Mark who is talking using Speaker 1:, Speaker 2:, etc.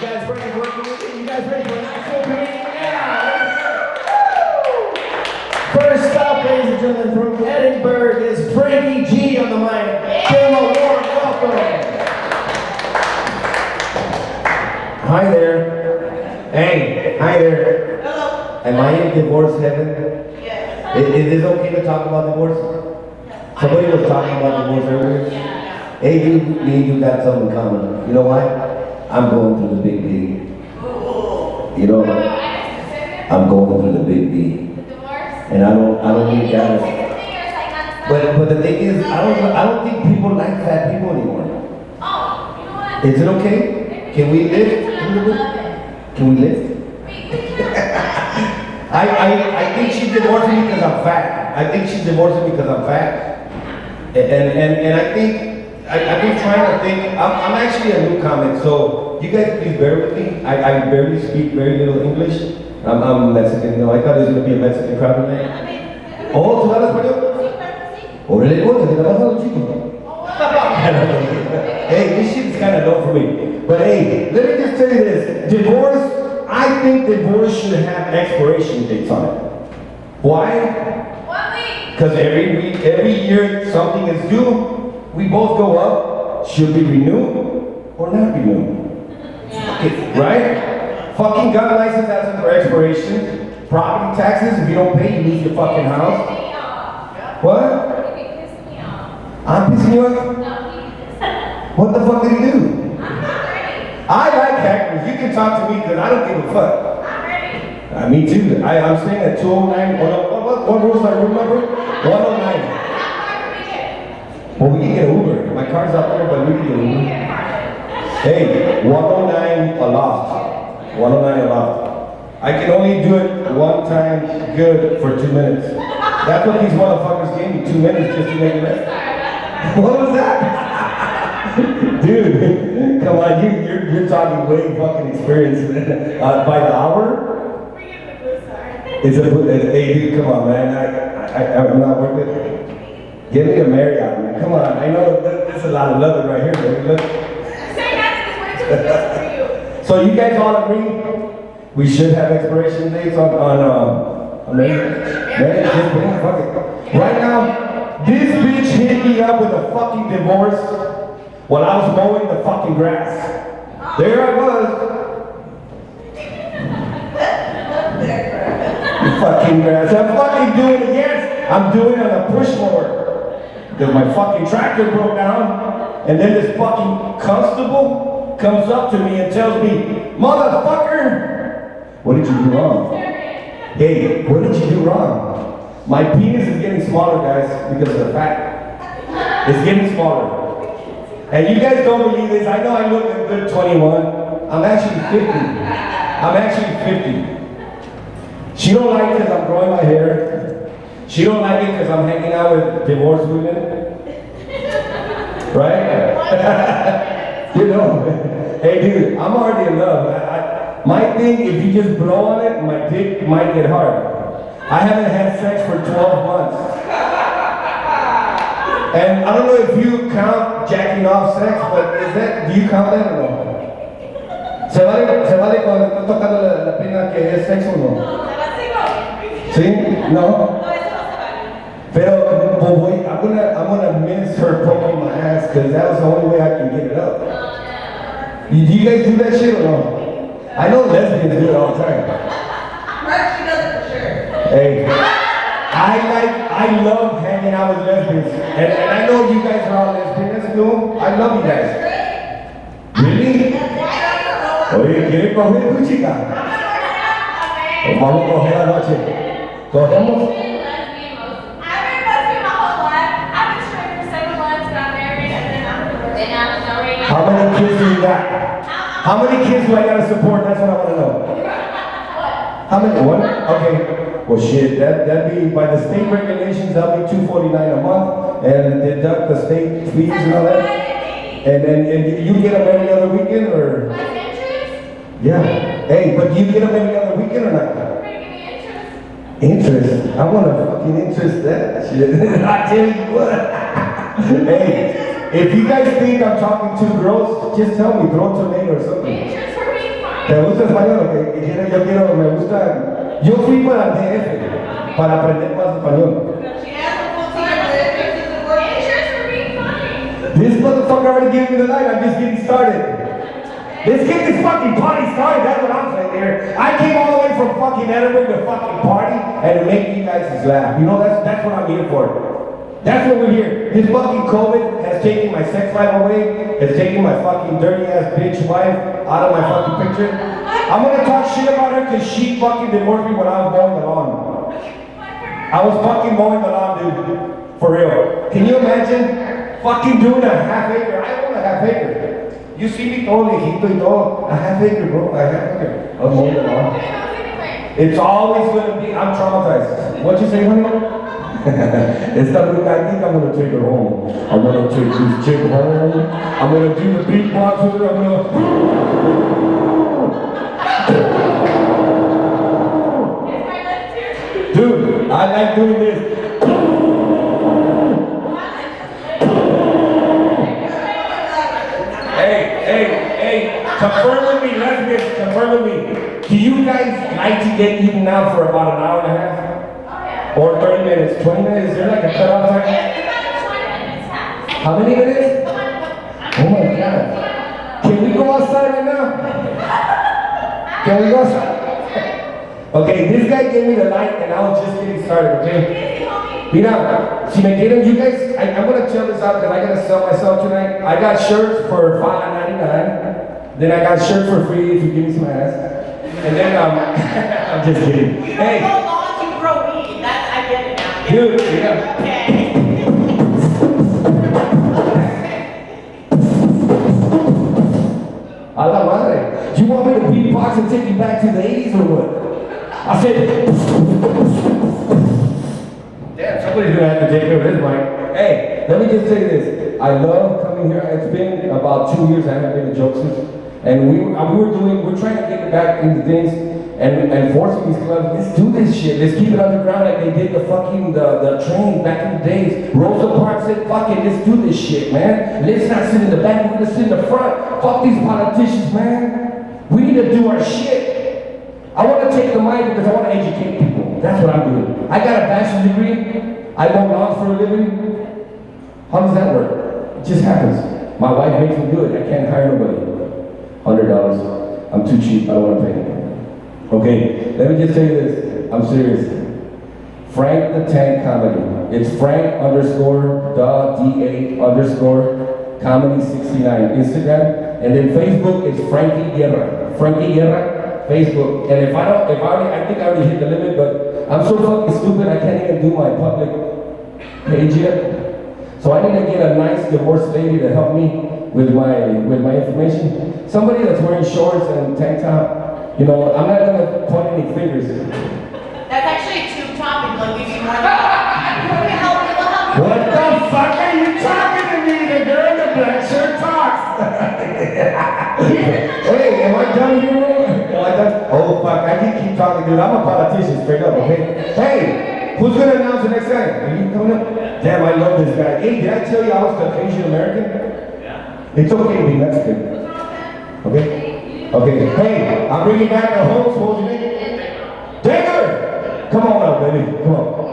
Speaker 1: You guys ready for you guys ready for an actual meeting? Yeah. First up, ladies and gentlemen, from Edinburg is Frankie G on the mic. Give him a warm welcome. Hi there. Hey, hi there.
Speaker 2: Hello.
Speaker 1: Am I in divorce heaven?
Speaker 2: Yes.
Speaker 1: Is, is it okay to talk about divorce? Somebody was talking about divorce earlier. Hey, you, me and you got something in common. You know why? I'm going through the big D. You know, I'm going through the big D. And I don't, I don't need guys. But, but the thing is, I don't, I don't think people like fat people anymore. Is it okay? Can we lift? Can we lift? I, I, I think she's divorced me because I'm fat. I think she's divorced me because I'm fat. And, and, and I think, I, I've been trying to think, I'm, I'm actually a new comic, so you guys please bear with me. I, I barely speak very little English. I'm, I'm Mexican, no, I thought it was going to be a Mexican crowd tonight. Oh, ¿tú hablas español? Órale, oye, ¿qué te pasa a los chicos? hey, this shit's kind of low for me. But hey, let me just tell you this. Divorce, I think divorce should have expiration dates on it. Why? Because every week, every year something is due. We both go up. Should we renew or not renew? Right? Fucking gun license has an expiration. Property taxes, if you don't pay, you lose your fucking house. What? I'm pissing you off? What the fuck did he do? I like hackers. You can talk to me because I don't give a fuck. Uh, me too. I, I'm staying at 209. What, what, what, what was my room number? 109. Well, we can get Uber. My car's out there, but we can get Uber. Hey, 109 aloft. 109 aloft. I can only do it one time good for two minutes. That's what these motherfuckers gave me, two minutes just to make it left. What was that? Dude, come on, you, you're, you're talking way fucking experience uh, by the hour? It's a, it's, a hey dude, come on man, I, I, I'm not worth it. Give me a Marriott, man, come on. I know there's a lot of love right here, baby. Look. So you guys all agree we should have expiration dates on, on, um, marriage? Marriage, just fuck it. Right now, this bitch hit me up with a fucking divorce while I was mowing the fucking grass. There I was, fucking grass. I'm fucking doing it again. I'm doing it on a push mower. Because my fucking tractor broke down. And then this fucking constable comes up to me and tells me, motherfucker, what did you do wrong? Hey, what did you do wrong? My penis is getting smaller, guys, because of the fat. It's getting smaller. And you guys don't believe this. I know I look a good 21. I'm actually 50. I'm actually 50. She don't like it because I'm growing my hair. She don't like it because I'm hanging out with divorced women. Right? know. hey dude, I'm already in love. I, I, my thing, if you just blow on it, my dick might get hard. I haven't had sex for 12 months. And I don't know if you count jacking off sex, but is that, do you count that or no? ¿Se vale, se vale cuando está tocando la, la pena que es sexo o no? ¿Sí? ¿No? Pero pues, voy, I'm gonna, I'm gonna miss her poking my ass because that was the only way I can get it up. You, do you guys do that shit or no? I know lesbians do it all the time. Right, she does for sure. Hey, I like, I love hanging out with lesbians. And, and I know you guys are all lesbians, that's cool. I love you guys. Really? Oye, ¿quieres coger tu chica? Vamos a coger la noche. ¿Cogemos? How many kids do you got? How many kids do I gotta support? That's what I wanna know. How many? One? Okay. Well, shit. That that be by the state regulations. That'll be two forty nine a month, and deduct the state fees and all that. And then and you get them every other weekend, or yeah. Hey, but you get them every other weekend or not? Interest? I want to fucking interest that shit. I tell you what. hey, if you guys think I'm talking to girls, just tell me, throw a tomato or something. ¿Te gusta español? Okay. Yo quiero, me gusta. Yo fui para DF para aprender más español. This motherfucker already gave me the light. I'm just getting started. Let's get this fucking party started. That's what I'm saying here. I came all the way from fucking Edinburg to fucking party and to make you guys laugh. You know, that's that's what I'm here for. That's what we're here. This fucking COVID has taken my sex life away. It's taken my fucking dirty ass bitch wife out of my fucking picture. I'm gonna talk shit about her because she fucking divorced me when I was mowing the lawn. I was fucking mowing the lawn, dude. For real. Can you imagine fucking doing a half acre? I own a half acre. You see me todo viejito y todo. I have acre, bro. I have acre. I'm older now. It's always going to be, I'm traumatized. What you say, honey? Esta look, I think I'm to take her home. I'm to take this chick home. I'm to do the beatbox with her. I'm to... Dude, I like doing this. Hey, hey, hey, confirm with me, lesbians, confirm with me. Do you guys like to get eaten out for about an hour and a half? Or 30 minutes, 20 minutes? Is there like a cutoff time? How many minutes? Oh my God. Can we go outside right now? Can we go outside? Okay, this guy gave me the light and I was just getting started, okay? Mira, si me quieren, you guys, I, am gonna chill this out because I gotta sell myself tonight. I got shirts for $5.99. Then I got shirts for free if you give me some ass. And then um, I'm just kidding.
Speaker 2: Hey. Now.
Speaker 1: Yeah. Madre. You want me to beatbox and take you back to the 80s or what? I said. Damn, somebody's gonna have to take over this mic. Hey, let me just say this. I love coming here. It's been about two years I haven't been to Joseph's. And we, we were doing, we're trying to get back into things and, and forcing these clubs, let's do this shit. Let's keep it underground like they did the fucking, the, the train back in the days. Rosa Parks said, fuck it, let's do this shit, man. Let's not sit in the back, gonna sit in the front. Fuck these politicians, man. We need to do our shit. I want to take the mic because I want to educate people. That's what I'm doing. I got a bachelor's degree. I lawns for a living. How does that work? It just happens. My wife makes me do it. I can't hire nobody hundred dollars. I'm too cheap. I don't want to pay. Okay, let me just tell you this. I'm serious. Frank the Tank Comedy. It's Frank underscore the D8 underscore comedy 69 Instagram. And then Facebook is Frankie Guerra. Frankie Guerra, Facebook. And if I don't, if I already, I think I already hit the limit, but I'm so fucking stupid I can't even do my public page yet. So I need to get a nice divorced lady to help me with my with my information. Somebody that's wearing shorts and tank top, you know, I'm not gonna point any fingers.
Speaker 2: That's actually too topic. They'll give you more than help, help
Speaker 1: What the fuck are you talking to me? The girl in the black shirt talks. hey, am I done here? Am I done? Oh fuck, I can keep talking, dude. I'm a politician, straight up, okay? Hey, who's gonna announce the next guy? Are you coming up? Damn, I love this guy. Hey, did I tell you I was Caucasian American? Yeah. It's okay to be Mexican. Okay? Okay. Hey, I'm bringing back the host. What was your name? Digger! Come on up, baby. Come on.